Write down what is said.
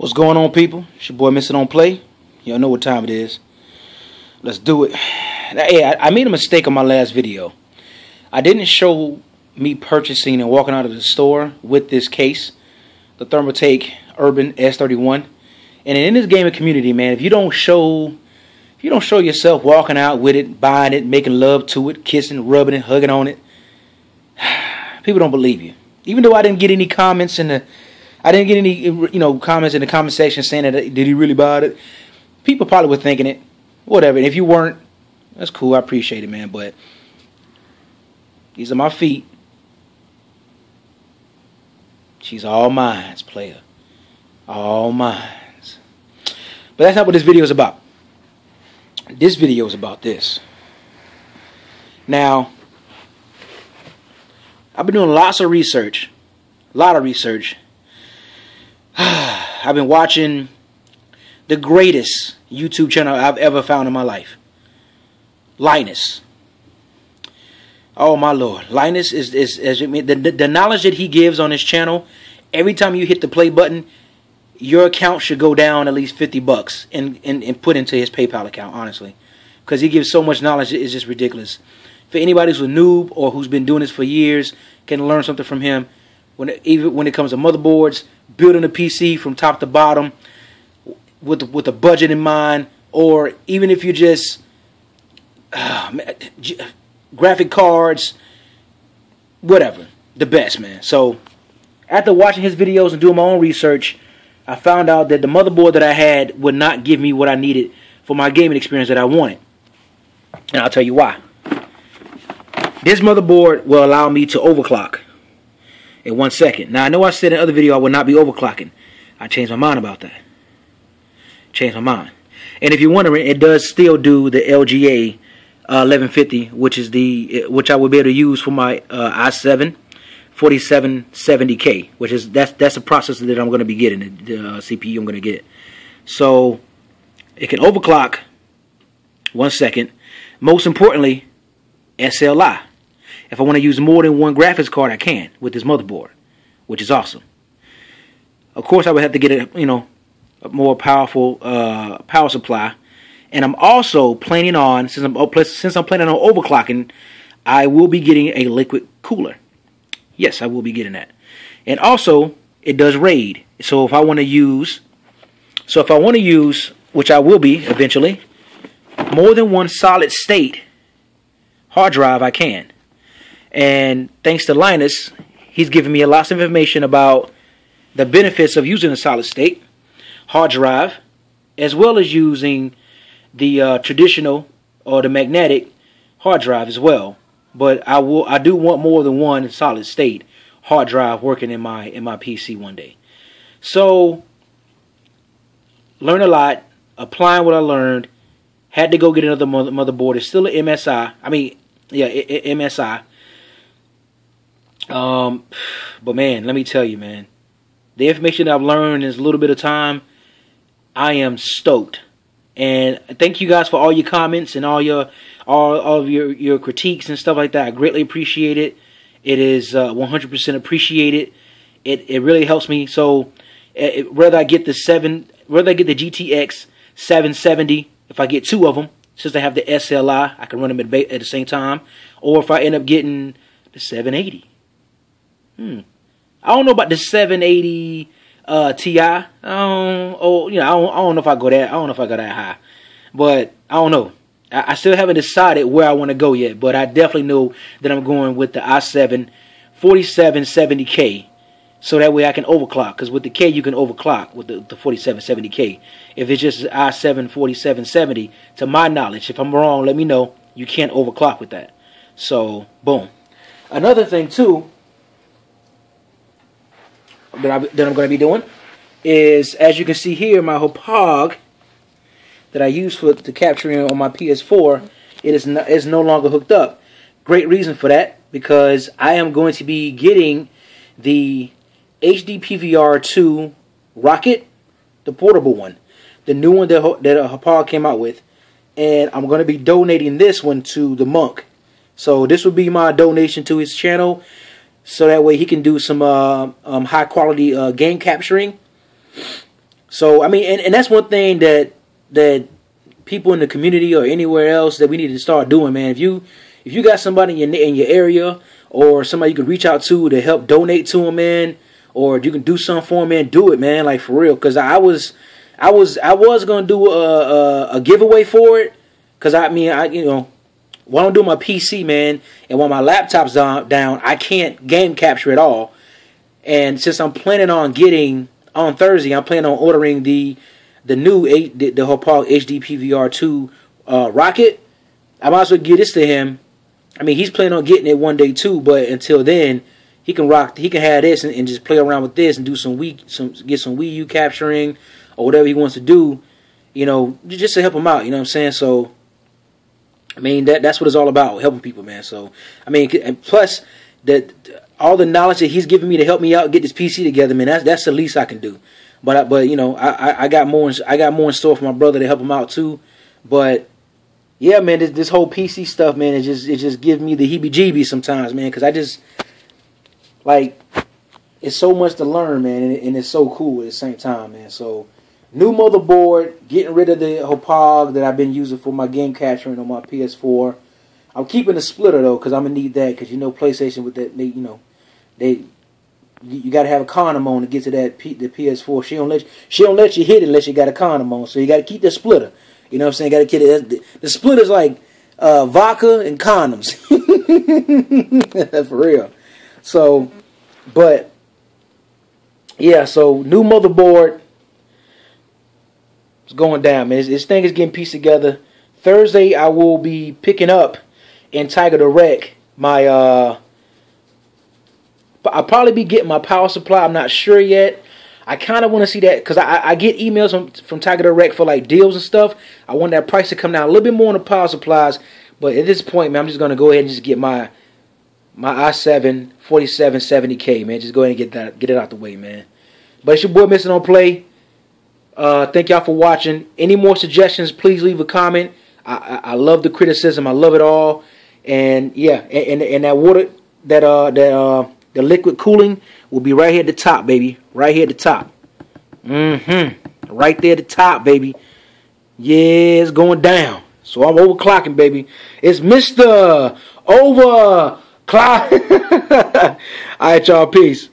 What's going on, people? It's your boy Missing on Play. Y'all know what time it is. Let's do it. Hey, I, made a mistake on my last video. I didn't show me purchasing and walking out of the store with this case, the Thermaltake Urban S31. And in this gaming community, man, if you don't show if you don't show yourself walking out with it, buying it, making love to it, kissing, rubbing it, hugging on it, people don't believe you. Even though I didn't get any comments in the I didn't get any, you know, comments in the comment section saying that did he really buy it. People probably were thinking it, whatever. And if you weren't, that's cool. I appreciate it, man. But these are my feet. She's all mines, player. All mines. But that's not what this video is about. This video is about this. Now, I've been doing lots of research, a lot of research I've been watching the greatest YouTube channel I've ever found in my life. Linus. Oh my lord. Linus is is, is the, the, knowledge that he gives on his channel, every time you hit the play button, your account should go down at least 50 bucks and, and, and put into his PayPal account, honestly. Because he gives so much knowledge, it's just ridiculous. For anybody who's a noob or who's been doing this for years, can learn something from him. When it, even when it comes to motherboards, building a PC from top to bottom with with a budget in mind, or even if you just uh, graphic cards, whatever, the best man. So after watching his videos and doing my own research, I found out that the motherboard that I had would not give me what I needed for my gaming experience that I wanted, and I'll tell you why. This motherboard will allow me to overclock in one second. Now, I know I said in other video I would not be overclocking. I changed my mind about that. Changed my mind. And if you're wondering, it does still do the LGA uh, 1150, which is the which I will be able to use for my uh, i7 4770K, which is that's that's the processor that I'm going to be getting, the uh, CPU I'm going to get. So it can overclock. One second. Most importantly, SLI. If I want to use more than one graphics card, I can with this motherboard, which is awesome. Of course, I would have to get a you know a more powerful uh, power supply, and I'm also planning on since I'm since I'm planning on overclocking, I will be getting a liquid cooler. Yes, I will be getting that, and also it does RAID. So if I want to use, so if I want to use, which I will be eventually, more than one solid state hard drive, I can. And thanks to Linus, he's given me a lot of information about the benefits of using a solid state hard drive, as well as using the uh, traditional or the magnetic hard drive as well. But I will, I do want more than one solid state hard drive working in my in my PC one day. So, learn a lot, applying what I learned. Had to go get another mother, motherboard. It's still an MSI. I mean, yeah, MSI. Um, but man, let me tell you, man, the information that I've learned in a little bit of time, I am stoked. And thank you guys for all your comments and all your all, all of your, your critiques and stuff like that. I greatly appreciate it. It is uh, 100% appreciated. It it really helps me. So it, whether I get the seven, whether I get the GTX 770, if I get two of them, since I have the SLI, I can run them at, at the same time. Or if I end up getting the 780, Hmm. I don't know about the 780 uh, Ti. I don't, oh, you know, I don't, I don't know if I go that. I don't know if I go that high, but I don't know. I, I still haven't decided where I want to go yet, but I definitely know that I'm going with the i7 4770K, so that way I can overclock. Because with the K you can overclock with the, the 4770K. If it's just i7 4770, to my knowledge, if I'm wrong, let me know. You can't overclock with that. So boom. Another thing too that, I, that I'm going to be doing is, as you can see here, my Hauppauge that I use for the capturing on my PS4, it is no, is no longer hooked up. Great reason for that because I am going to be getting the HD PVR 2 Rocket, the portable one, the new one that that uh, Hauppauge came out with, and I'm going to be donating this one to the monk. So this will be my donation to his channel so that way he can do some uh, um, high quality uh, game capturing. So I mean, and, and that's one thing that that people in the community or anywhere else that we need to start doing, man. If you if you got somebody in your, in your area or somebody you can reach out to to help donate to them, man, or you can do something for them, man, do it, man, like for real. Because I was I was I was gonna do a a, a giveaway for it. Because I mean, I you know while I'm doing my PC, man, and while my laptop's down, I can't game capture at all. And since I'm planning on getting on Thursday, I'm planning on ordering the the new the, the Hauppauge HD PVR two uh, rocket. I might as well get this to him. I mean, he's planning on getting it one day too, but until then, he can rock. He can have this and, and just play around with this and do some Wii, some get some Wii U capturing or whatever he wants to do. You know, just to help him out. You know what I'm saying? So I mean that that's what it's all about, helping people, man. So I mean, and plus that all the knowledge that he's giving me to help me out get this PC together, man. That's that's the least I can do. But but you know, I, I got more in, I got more in store for my brother to help him out too. But yeah, man, this, this whole PC stuff, man, it just it just gives me the heebie-jeebies sometimes, man, because I just like it's so much to learn, man, and it's so cool at the same time, man. So New motherboard, getting rid of the Hauppauge that I've been using for my game capturing on my PS4. I'm keeping the splitter though, because I'm gonna need that. Because you know, PlayStation with that, they, you know, they you got to have a condom on to get to that P, the PS4. She don't let you, she don't let you hit it unless you got a condom on. So you got to keep the splitter. You know what I'm saying? Got to keep it. The, the splitter's like uh, vodka and condoms. For real. So, but yeah. So new motherboard it's going down, man. This, thing is getting pieced together. Thursday, I will be picking up in Tiger Direct my. uh I'll probably be getting my power supply. I'm not sure yet. I kind of want to see that because I, I get emails from, from Tiger Direct for like deals and stuff. I want that price to come down a little bit more on the power supplies. But at this point, man, I'm just going to go ahead and just get my my i7 4770K, man. Just go ahead and get that get it out the way, man. But it's your boy Missing on Play. Uh, thank y'all for watching. Any more suggestions, please leave a comment. I, I, I, love the criticism. I love it all. And yeah, and, and, and that water, that uh, that uh, the liquid cooling will be right here at the top, baby. Right here at the top. Mm-hmm. Right there at the top, baby. Yeah, it's going down. So I'm overclocking, baby. It's Mr. Overclock. All right, y'all. Peace.